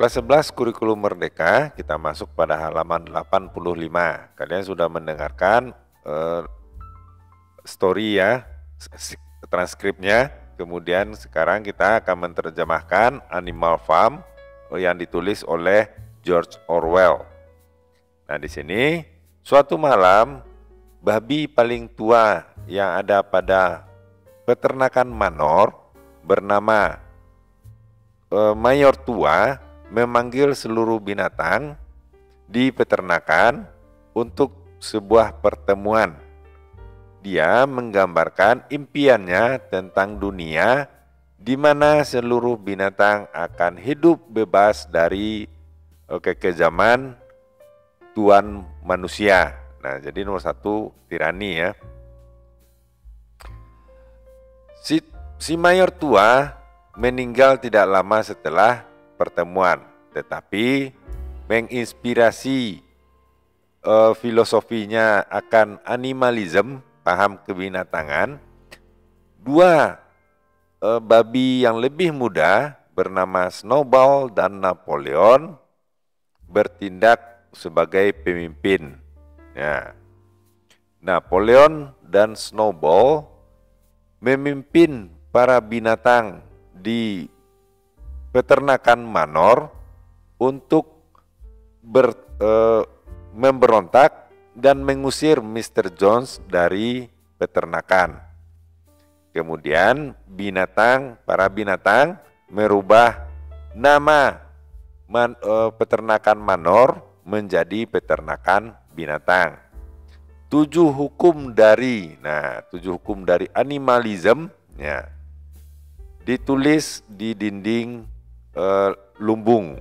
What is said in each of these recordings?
kelas 11 kurikulum merdeka kita masuk pada halaman 85. Kalian sudah mendengarkan uh, story ya, transkripnya. Kemudian sekarang kita akan menerjemahkan Animal Farm yang ditulis oleh George Orwell. Nah, di sini suatu malam babi paling tua yang ada pada peternakan Manor bernama uh, Mayor Tua memanggil seluruh binatang di peternakan untuk sebuah pertemuan. Dia menggambarkan impiannya tentang dunia di mana seluruh binatang akan hidup bebas dari oke kejaman tuan manusia. Nah, jadi nomor satu tirani ya. Si, si mayor tua meninggal tidak lama setelah pertemuan, tetapi menginspirasi uh, filosofinya akan animalism, paham kebinatangan. Dua uh, babi yang lebih muda bernama Snowball dan Napoleon bertindak sebagai pemimpin. Ya. Napoleon dan Snowball memimpin para binatang di peternakan Manor untuk ber, e, memberontak dan mengusir Mr. Jones dari peternakan. Kemudian binatang, para binatang merubah nama man, e, peternakan Manor menjadi peternakan binatang. Tujuh hukum dari, nah tujuh hukum dari animalism, ya, ditulis di dinding uh, lumbung.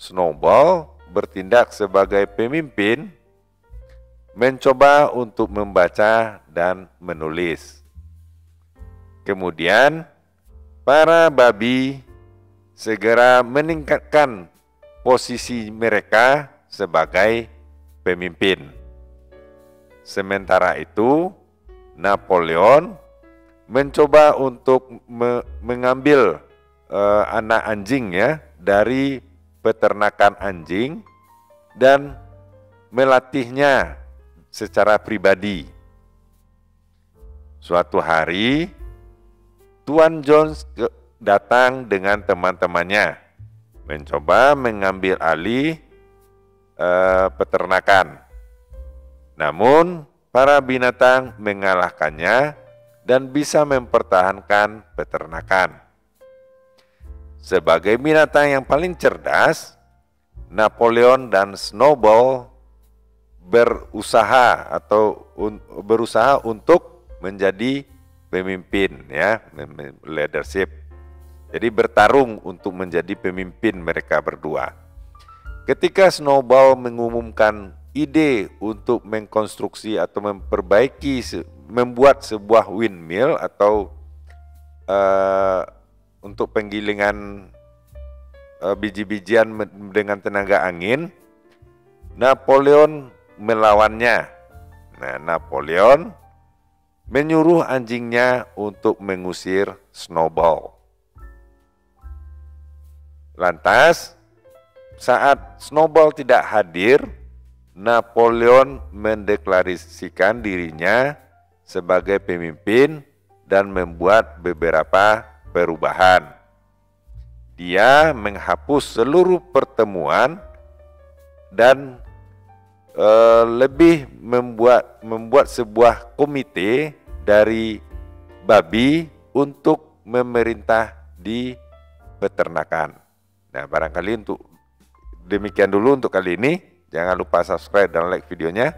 Snowball bertindak sebagai pemimpin, mencoba untuk membaca dan menulis. Kemudian, para babi segera meningkatkan posisi mereka sebagai pemimpin. Sementara itu, Napoleon mencoba untuk me mengambil uh, anak anjing ya dari peternakan anjing dan melatihnya secara pribadi. Suatu hari Tuan Jones datang dengan teman-temannya mencoba mengambil alih uh, peternakan. Namun para binatang mengalahkannya dan bisa mempertahankan peternakan. Sebagai binatang yang paling cerdas, Napoleon dan Snowball berusaha atau un, berusaha untuk menjadi pemimpin ya, leadership. Jadi bertarung untuk menjadi pemimpin mereka berdua. Ketika Snowball mengumumkan ide untuk mengkonstruksi atau memperbaiki membuat sebuah windmill atau uh, untuk penggilingan uh, biji-bijian dengan tenaga angin, Napoleon melawannya. Nah, Napoleon menyuruh anjingnya untuk mengusir Snowball. Lantas, saat Snowball tidak hadir, Napoleon mendeklarasikan dirinya sebagai pemimpin dan membuat beberapa perubahan. Dia menghapus seluruh pertemuan dan e, lebih membuat membuat sebuah komite dari babi untuk memerintah di peternakan. Nah, barangkali untuk demikian dulu untuk kali ini. Jangan lupa subscribe dan like videonya.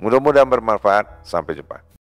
Mudah-mudahan bermanfaat. Sampai jumpa.